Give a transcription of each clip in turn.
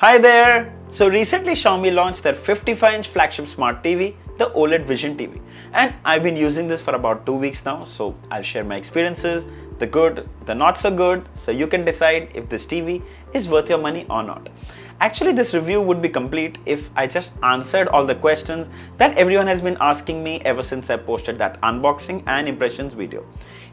Hi there! So recently Xiaomi launched their 55-inch flagship smart TV, the OLED Vision TV. And I've been using this for about two weeks now, so I'll share my experiences, the good, the not so good, so you can decide if this TV is worth your money or not. Actually, this review would be complete if I just answered all the questions that everyone has been asking me ever since I posted that unboxing and impressions video.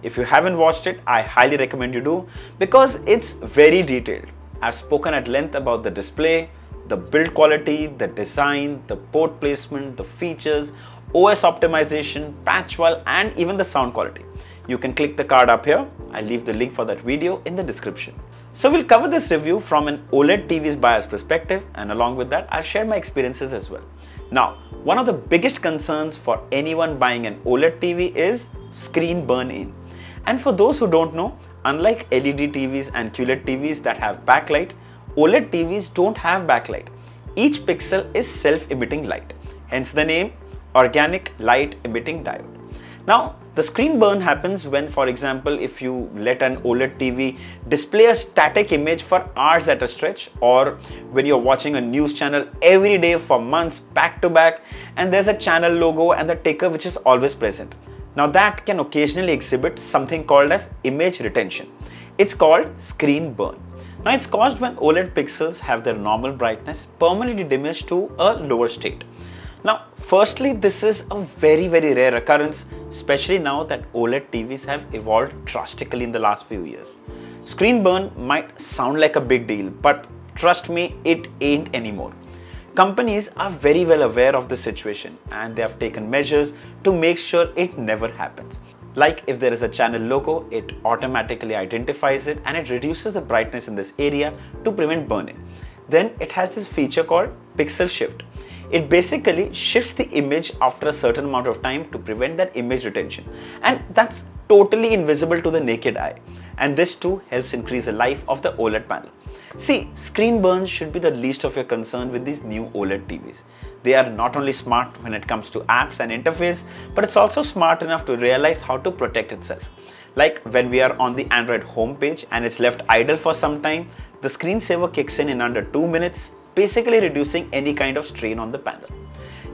If you haven't watched it, I highly recommend you do because it's very detailed. I've spoken at length about the display, the build quality, the design, the port placement, the features, OS optimization, PatchWall and even the sound quality. You can click the card up here. I'll leave the link for that video in the description. So we'll cover this review from an OLED TV's buyer's perspective and along with that I'll share my experiences as well. Now, one of the biggest concerns for anyone buying an OLED TV is screen burn in. And for those who don't know, Unlike LED TVs and QLED TVs that have backlight, OLED TVs don't have backlight. Each pixel is self-emitting light, hence the name Organic Light Emitting Diode. Now, the screen burn happens when, for example, if you let an OLED TV display a static image for hours at a stretch, or when you're watching a news channel every day for months back to back, and there's a channel logo and the ticker which is always present. Now that can occasionally exhibit something called as image retention. It's called screen burn. Now it's caused when OLED pixels have their normal brightness permanently diminished to a lower state. Now firstly this is a very very rare occurrence especially now that OLED TVs have evolved drastically in the last few years. Screen burn might sound like a big deal but trust me it ain't anymore. Companies are very well aware of the situation and they have taken measures to make sure it never happens. Like if there is a channel logo, it automatically identifies it and it reduces the brightness in this area to prevent burning. Then it has this feature called pixel shift. It basically shifts the image after a certain amount of time to prevent that image retention. And that's totally invisible to the naked eye. And this too helps increase the life of the OLED panel. See, screen burns should be the least of your concern with these new OLED TVs. They are not only smart when it comes to apps and interface, but it's also smart enough to realize how to protect itself. Like when we are on the Android homepage and it's left idle for some time, the screensaver kicks in in under 2 minutes, basically reducing any kind of strain on the panel.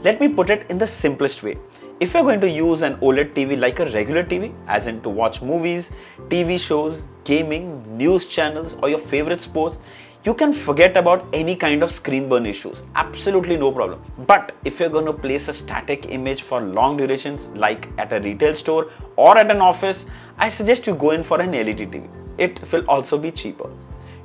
Let me put it in the simplest way. If you're going to use an OLED TV like a regular TV, as in to watch movies, TV shows, gaming, news channels, or your favorite sports, you can forget about any kind of screen burn issues. Absolutely no problem. But if you're going to place a static image for long durations, like at a retail store or at an office, I suggest you go in for an LED TV. It will also be cheaper.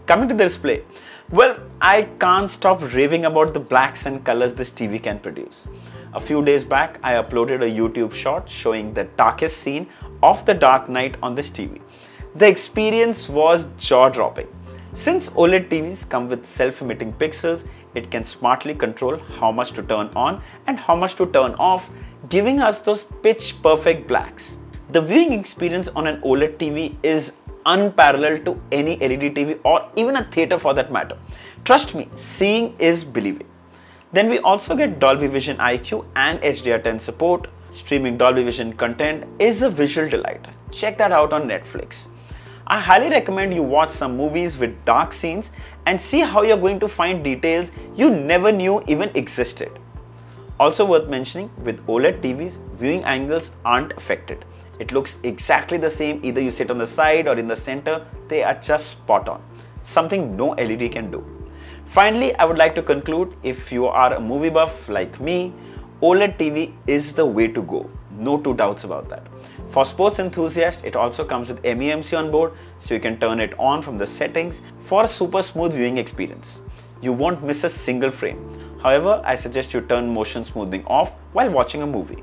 Coming to the display, well, I can't stop raving about the blacks and colors this TV can produce. A few days back, I uploaded a YouTube short showing the darkest scene of the Dark Knight on this TV. The experience was jaw-dropping. Since OLED TVs come with self-emitting pixels, it can smartly control how much to turn on and how much to turn off, giving us those pitch perfect blacks. The viewing experience on an OLED TV is unparalleled to any LED TV or even a theater for that matter. Trust me, seeing is believing. Then we also get Dolby Vision IQ and HDR10 support. Streaming Dolby Vision content is a visual delight. Check that out on Netflix. I highly recommend you watch some movies with dark scenes and see how you're going to find details you never knew even existed. Also worth mentioning, with OLED TVs, viewing angles aren't affected. It looks exactly the same either you sit on the side or in the center, they are just spot on. Something no LED can do. Finally, I would like to conclude if you are a movie buff like me, OLED TV is the way to go. No two doubts about that. For sports enthusiasts, it also comes with MEMC on board so you can turn it on from the settings for a super smooth viewing experience. You won't miss a single frame. However, I suggest you turn motion smoothing off while watching a movie.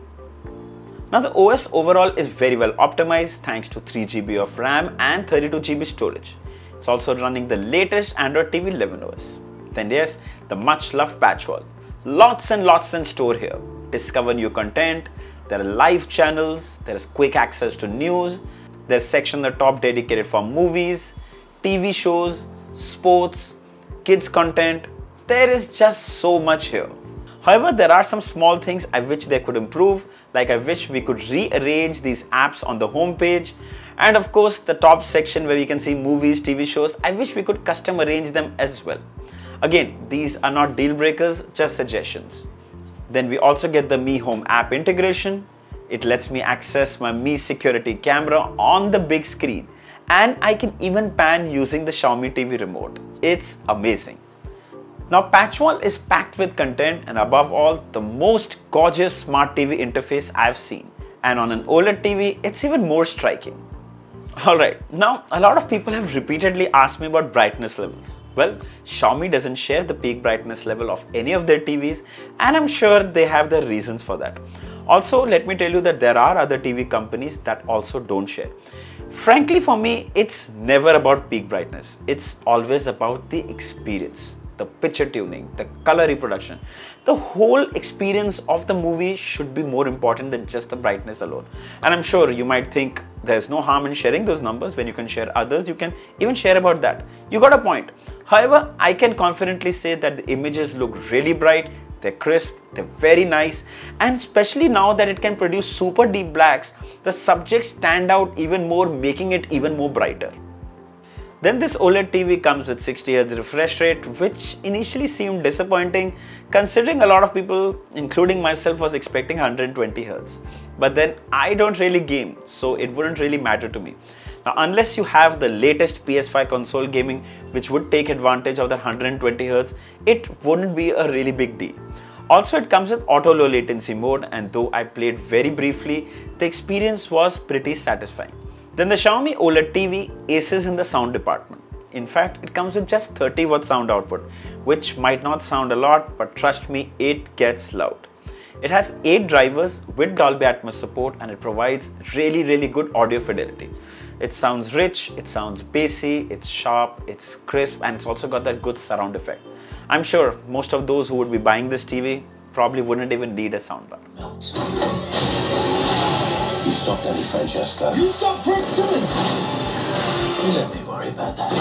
Now the OS overall is very well optimized thanks to 3GB of RAM and 32GB storage. It's also running the latest Android TV 11 OS. Then yes, the much loved PatchWall. Lots and lots in store here. Discover new content, there are live channels, there is quick access to news, there's section at the top dedicated for movies, TV shows, sports, kids content. There is just so much here. However, there are some small things I wish they could improve, like I wish we could rearrange these apps on the home page. And of course, the top section where we can see movies, TV shows, I wish we could custom arrange them as well. Again, these are not deal breakers, just suggestions. Then we also get the Mi Home app integration. It lets me access my Mi security camera on the big screen and I can even pan using the Xiaomi TV remote. It's amazing. Now Patchwall is packed with content and above all the most gorgeous smart TV interface I've seen. And on an OLED TV, it's even more striking. Alright, now a lot of people have repeatedly asked me about brightness levels. Well, Xiaomi doesn't share the peak brightness level of any of their TVs and I'm sure they have their reasons for that. Also, let me tell you that there are other TV companies that also don't share. Frankly, for me, it's never about peak brightness. It's always about the experience, the picture tuning, the color reproduction. The whole experience of the movie should be more important than just the brightness alone. And I'm sure you might think there's no harm in sharing those numbers when you can share others, you can even share about that. You got a point. However, I can confidently say that the images look really bright, they're crisp, they're very nice, and especially now that it can produce super deep blacks, the subjects stand out even more, making it even more brighter. Then this OLED TV comes with 60Hz refresh rate, which initially seemed disappointing considering a lot of people, including myself, was expecting 120Hz. But then I don't really game, so it wouldn't really matter to me. Now, unless you have the latest PS5 console gaming, which would take advantage of the 120Hz, it wouldn't be a really big deal. Also, it comes with auto low latency mode and though I played very briefly, the experience was pretty satisfying. Then the Xiaomi OLED TV aces in the sound department. In fact, it comes with just 30 watt sound output, which might not sound a lot, but trust me, it gets loud. It has 8 drivers with Dolby Atmos support and it provides really really good audio fidelity. It sounds rich, it sounds bassy, it's sharp, it's crisp and it's also got that good surround effect. I'm sure most of those who would be buying this TV probably wouldn't even need a soundbar. You stopped Eddie Francesco. You stopped Brad Simmons. You let me worry about that.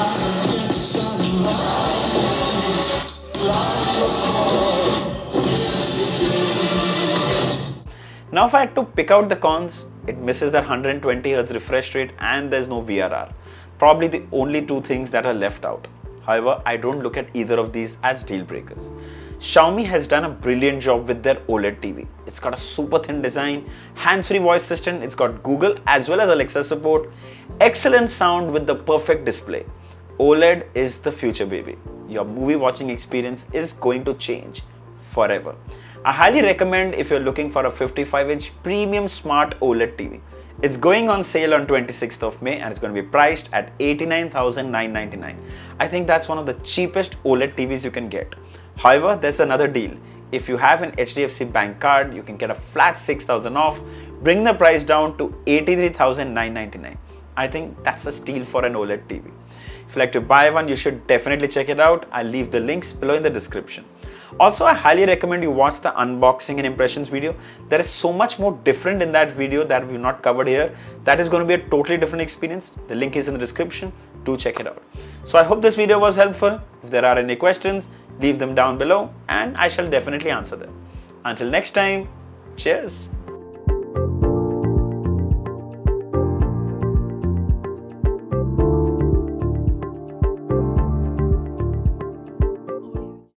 Now if I had to pick out the cons, it misses that 120Hz refresh rate and there's no VRR. Probably the only two things that are left out. However, I don't look at either of these as deal breakers. Xiaomi has done a brilliant job with their OLED TV. It's got a super thin design, hands-free voice assistant, it's got Google as well as Alexa support, excellent sound with the perfect display. OLED is the future baby. Your movie watching experience is going to change forever. I highly recommend if you're looking for a 55 inch premium smart OLED TV. It's going on sale on 26th of May and it's going to be priced at 89,999. I think that's one of the cheapest OLED TVs you can get. However, there's another deal. If you have an HDFC bank card, you can get a flat 6000 off, bring the price down to 83,999. I think that's a steal for an OLED TV. If you like to buy one, you should definitely check it out. I'll leave the links below in the description. Also, I highly recommend you watch the unboxing and impressions video. There is so much more different in that video that we've not covered here. That is going to be a totally different experience. The link is in the description. Do check it out. So I hope this video was helpful. If there are any questions, leave them down below and I shall definitely answer them. Until next time, cheers.